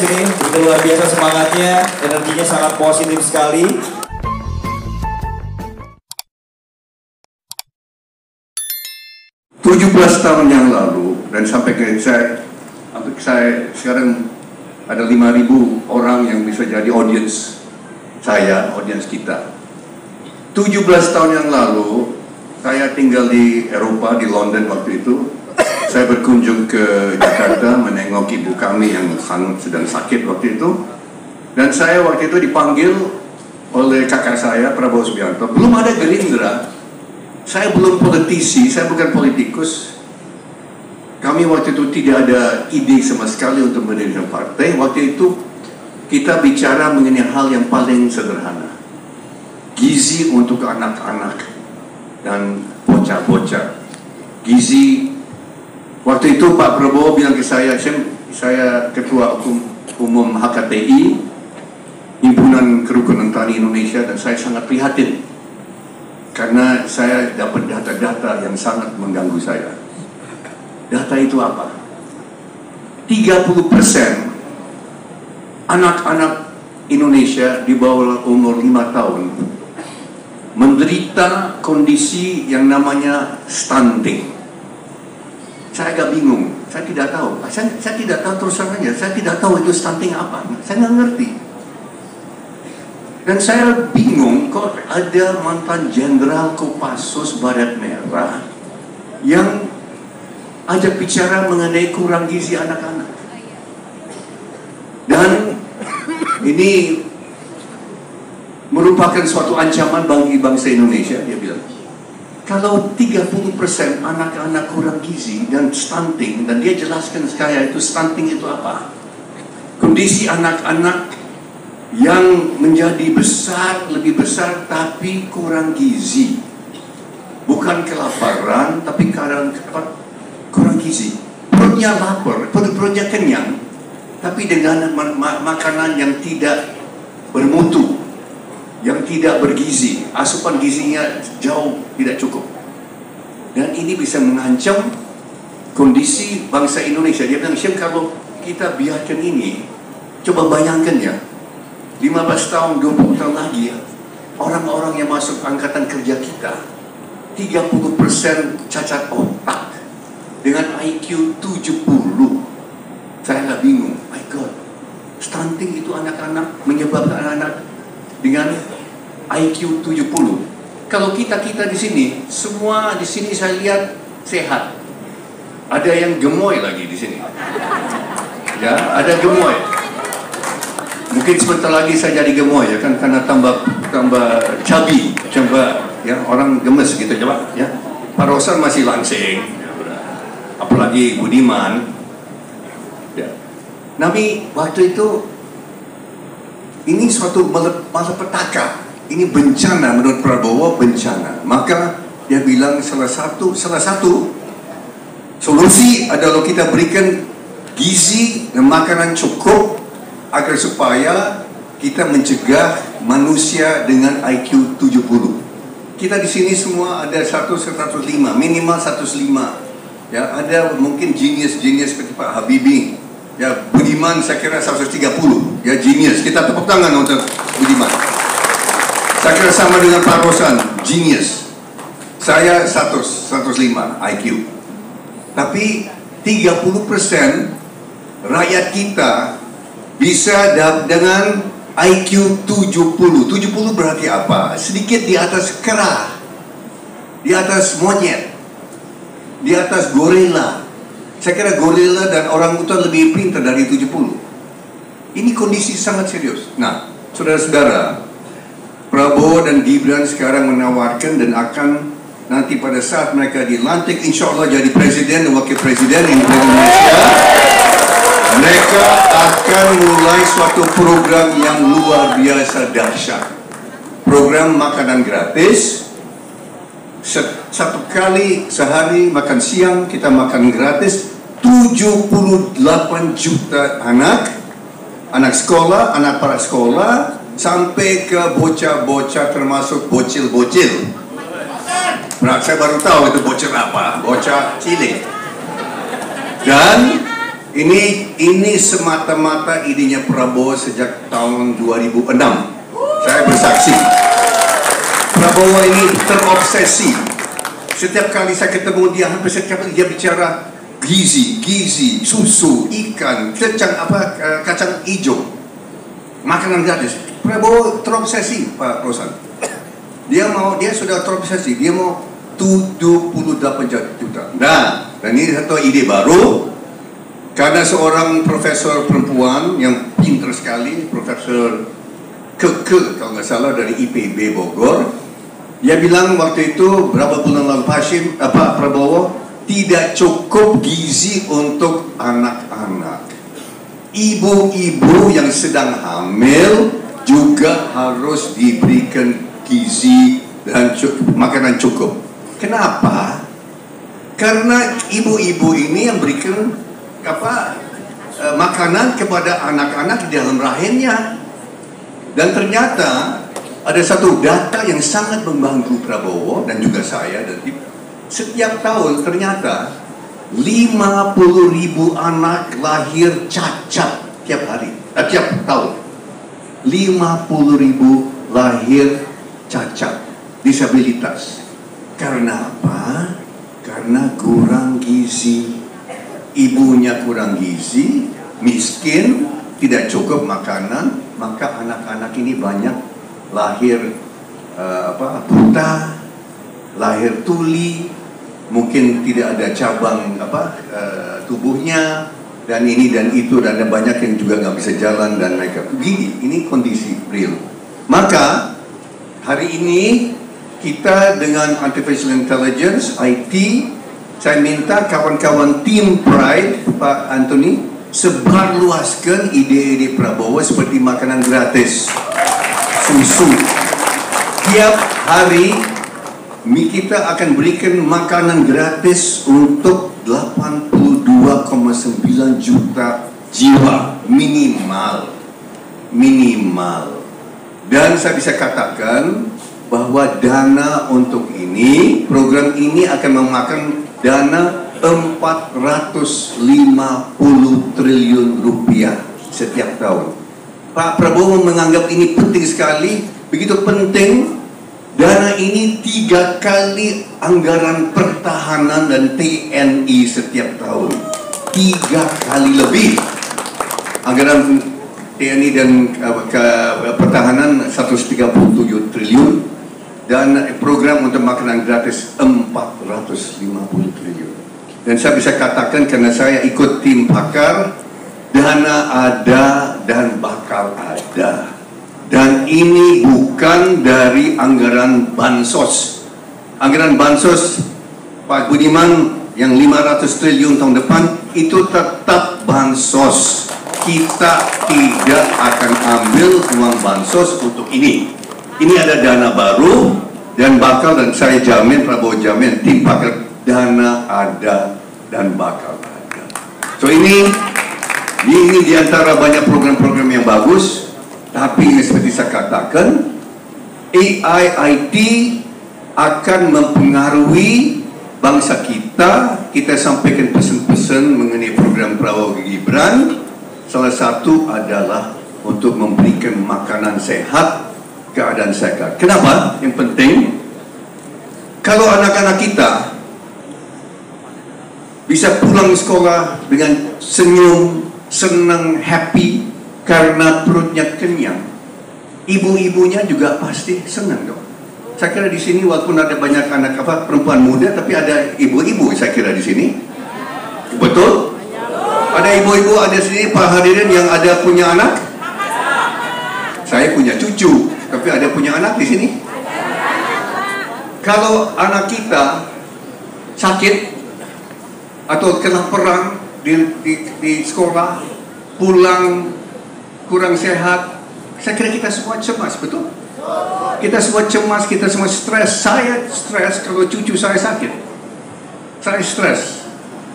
sini. Itu luar biasa semangatnya, energinya sangat positif sekali. Tujuh belas tahun yang lalu dan sampai ke saya, sampai saya sekarang ada 5.000 orang yang bisa jadi audience saya, audience kita. 17 tahun yang lalu saya tinggal di Eropa di London waktu itu. Saya berkunjung ke Jakarta menengok ibu kami yang sedang sakit waktu itu. Dan saya waktu itu dipanggil oleh kakak saya Prabowo Subianto. Belum ada Gerindra. Saya belum politisi, saya bukan politikus. Kami waktu itu tidak ada ide sama sekali untuk mendirikan partai. Waktu itu kita bicara mengenai hal yang paling sederhana. Gizi untuk anak-anak dan bocah-bocah. Gizi waktu itu Pak Prabowo bilang ke saya, saya ketua umum, HKTI, Himpunan Kerukunan Tani Indonesia dan saya sangat prihatin karena saya dapat data-data yang sangat mengganggu saya. Data itu apa? 30 persen anak-anak Indonesia di bawah umur 5 tahun menderita kondisi yang namanya stunting. Saya agak bingung, saya tidak tahu. Saya, saya tidak tahu terus saja, saya tidak tahu itu stunting apa. Saya nggak ngerti. Dan saya bingung kok ada mantan jenderal Kopassus Barat Merah yang ajak bicara mengenai kurang gizi anak-anak. Dan ini merupakan suatu ancaman bagi bangsa Indonesia, dia bilang. Kalau 30% anak-anak kurang gizi dan stunting, dan dia jelaskan sekaya itu stunting itu apa? Kondisi anak-anak yang menjadi besar, lebih besar, tapi kurang gizi. Bukan kelaparan, tapi karena kurang gizi. Perutnya lapar, perut-perutnya kenyang, tapi dengan makanan yang tidak bermutu yang tidak bergizi, asupan gizinya jauh tidak cukup. Dan ini bisa mengancam kondisi bangsa Indonesia. Dia bilang, Syem kalau kita biarkan ini, coba bayangkan ya, 15 tahun, 20 tahun lagi ya, orang-orang yang masuk angkatan kerja kita, 30% cacat otak dengan IQ 70. Saya nggak bingung, my God, stunting itu anak-anak menyebabkan anak-anak dengan IQ 70. Kalau kita-kita di sini, semua di sini saya lihat sehat. Ada yang gemoy lagi di sini. Ya, ada gemoy. Mungkin sebentar lagi saya jadi gemoy ya kan karena tambah tambah cabi, coba ya orang gemes gitu coba ya. Pak Rosan masih langsing. Apalagi Budiman. Ya. Nabi waktu itu ini suatu malapetaka. Ini bencana menurut Prabowo bencana. Maka dia bilang salah satu salah satu solusi adalah kita berikan gizi dan makanan cukup agar supaya kita mencegah manusia dengan IQ 70. Kita di sini semua ada 100 105, minimal 105. Ya, ada mungkin genius-genius seperti Pak Habibie, Ya, Budiman saya kira 130. Ya, genius. Kita tepuk tangan untuk Budiman. Saya kira sama dengan Pak Rosan, genius. Saya 100, 105 IQ. Tapi 30% rakyat kita bisa dengan IQ 70. 70 berarti apa? Sedikit di atas kera. Di atas monyet. Di atas gorila saya kira gorila dan orang utan lebih pintar dari 70. Ini kondisi sangat serius. Nah, saudara-saudara, Dan Gibran sekarang menawarkan dan akan nanti pada saat mereka dilantik insya Allah jadi presiden dan wakil presiden Indonesia mereka akan mulai suatu program yang luar biasa dahsyat. Program makanan gratis. Satu kali sehari makan siang kita makan gratis 78 juta anak, anak sekolah, anak para sekolah, sampai ke bocah-bocah termasuk bocil-bocil. Nah, saya baru tahu itu bocil apa, bocah cilik. Dan Ini ini semata-mata idenya Prabowo sejak tahun 2006. Saya bersaksi. Prabowo ini terobsesi. Setiap kali saya ketemu dia, hampir setiap kali dia bicara gizi, gizi, susu, ikan, kacang apa, eh, kacang hijau, makanan gratis. Prabowo terobsesi, Pak Rosan. Dia mau, dia sudah terobsesi, dia mau 78 juta. Nah, dan ini satu ide baru, karena seorang profesor perempuan yang pintar sekali, Profesor Keke kalau nggak salah dari IPB Bogor, dia bilang waktu itu berapa bulan lalu Hashim apa Prabowo tidak cukup gizi untuk anak-anak. Ibu-ibu yang sedang hamil juga harus diberikan gizi dan cukup, makanan cukup. Kenapa? Karena ibu-ibu ini yang berikan apa eh, makanan kepada anak-anak di dalam rahimnya. Dan ternyata ada satu data yang sangat membantu Prabowo dan juga saya dan. Setiap tahun ternyata 50 ribu anak lahir cacat tiap hari, eh, tiap tahun. 50 ribu lahir cacat, disabilitas. Karena apa? Karena kurang gizi. Ibunya kurang gizi, miskin, tidak cukup makanan, maka anak-anak ini banyak lahir uh, apa buta, lahir tuli, mungkin tidak ada cabang apa uh, tubuhnya dan ini dan itu dan ada banyak yang juga nggak bisa jalan dan mereka begini ini kondisi real maka hari ini kita dengan artificial intelligence IT saya minta kawan-kawan tim Pride Pak Anthony sebarluaskan ide-ide Prabowo seperti makanan gratis, susu. Tiap hari kita akan berikan makanan gratis untuk 82,9 juta jiwa minimal. Minimal. Dan saya bisa katakan bahwa dana untuk ini, program ini akan memakan dana 450 triliun rupiah setiap tahun. Pak Prabowo menganggap ini penting sekali, begitu penting dana ini tiga kali anggaran pertahanan dan TNI setiap tahun. Tiga kali lebih anggaran TNI dan uh, ke, pertahanan 137 triliun dan program untuk makanan gratis 450 triliun. Dan saya bisa katakan karena saya ikut tim pakar, dana ada dan bakal ada. Dan ini bukan dari anggaran bansos. Anggaran bansos Pak Budiman yang 500 triliun tahun depan itu tetap bansos. Kita tidak akan ambil uang bansos untuk ini. Ini ada dana baru dan bakal dan saya jamin Prabowo jamin tim pakar dana ada dan bakal ada. So ini ini di antara banyak program-program yang bagus, tapi seperti saya katakan, AI IT akan mempengaruhi bangsa kita. Kita sampaikan pesan-pesan mengenai program Prabowo Gibran. Salah satu adalah untuk memberikan makanan sehat, keadaan sehat. Kenapa? Yang penting, kalau anak-anak kita bisa pulang sekolah dengan senyum, senang, happy karena perutnya kenyang. Ibu-ibunya juga pasti senang dong. Saya kira di sini walaupun ada banyak anak apa perempuan muda, tapi ada ibu-ibu saya kira di sini. Betul? Ada ibu-ibu ada sini Pak Hadirin yang ada punya anak? Saya punya cucu, tapi ada punya anak di sini. Kalau anak kita sakit, atau kena perang di, di, di sekolah, pulang kurang sehat, saya kira kita semua cemas, betul? Kita semua cemas, kita semua stres. Saya stres kalau cucu saya sakit. Saya stres.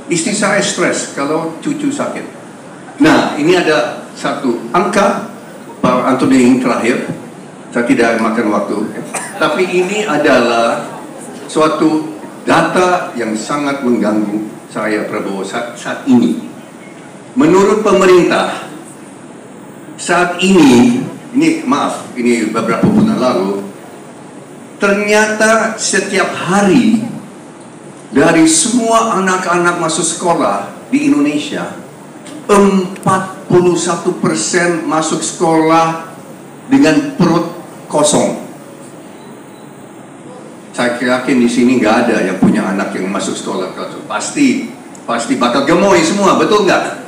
Istri saya stres kalau cucu sakit. Nah, ini ada satu angka Pak Anthony yang terakhir. Saya tidak makan waktu. Tapi ini adalah suatu data yang sangat mengganggu saya Prabowo saat, saat ini. menurut pemerintah saat ini, ini maaf, ini beberapa bulan lalu, ternyata setiap hari dari semua anak-anak masuk sekolah di Indonesia, 41% masuk sekolah dengan perut kosong. Saya yakin di sini nggak ada yang punya anak yang masuk sekolah pasti pasti bakal gemoy semua, betul nggak?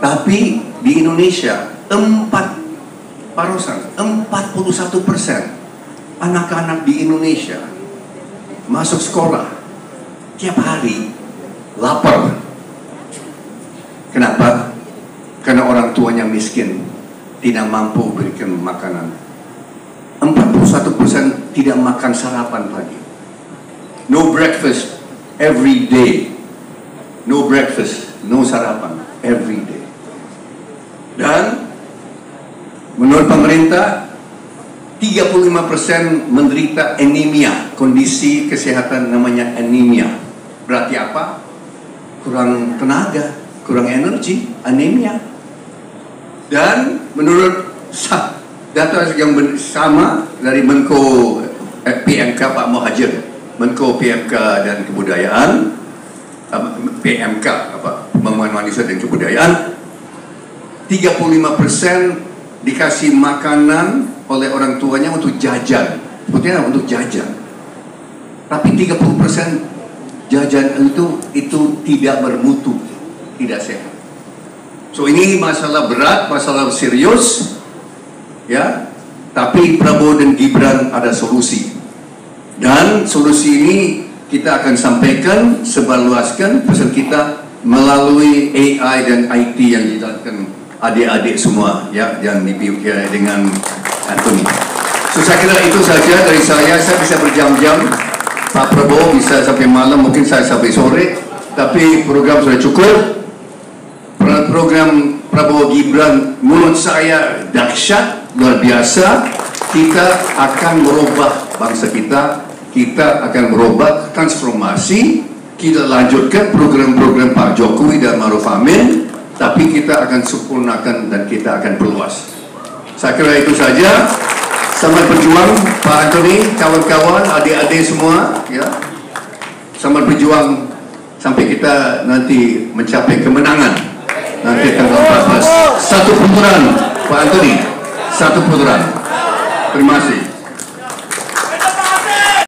Tapi di Indonesia 4 Parosan 41 persen anak-anak di Indonesia masuk sekolah tiap hari lapar. Kenapa? Karena orang tuanya miskin, tidak mampu berikan makanan. 41% tidak makan sarapan pagi. No breakfast every day. No breakfast, no sarapan every day. Dan menurut pemerintah 35% menderita anemia, kondisi kesehatan namanya anemia. Berarti apa? Kurang tenaga, kurang energi, anemia. Dan menurut data yang sama dari Menko eh, PMK Pak Muhajir, Menko PMK dan Kebudayaan, PMK apa Pembangunan Manusia dan Kebudayaan, 35% dikasih makanan oleh orang tuanya untuk jajan. Sebetulnya untuk jajan. Tapi 30% jajan itu itu tidak bermutu, tidak sehat. So ini masalah berat, masalah serius, ya. Tapi Prabowo dan Gibran ada solusi. Dan solusi ini kita akan sampaikan, sebarluaskan pesan kita melalui AI dan IT yang dilakukan adik-adik semua ya yang ya, dengan Anthony. So saya kira itu saja dari saya. Saya bisa berjam-jam. Pak Prabowo bisa sampai malam, mungkin saya sampai sore. Tapi program sudah cukup. Program Prabowo Gibran menurut saya dahsyat, luar biasa. Kita akan merubah bangsa kita. Kita akan merubah transformasi. Kita lanjutkan program-program Pak Jokowi dan Maruf Amin. Tapi kita akan sempurnakan dan kita akan perluas. Saya kira itu saja. Selamat berjuang Pak Antoni, kawan-kawan, adik-adik semua. Ya. Selamat berjuang sampai kita nanti mencapai kemenangan. Nanti tanggal 14. Satu putaran Pak Antoni. Satu putaran. Terima kasih.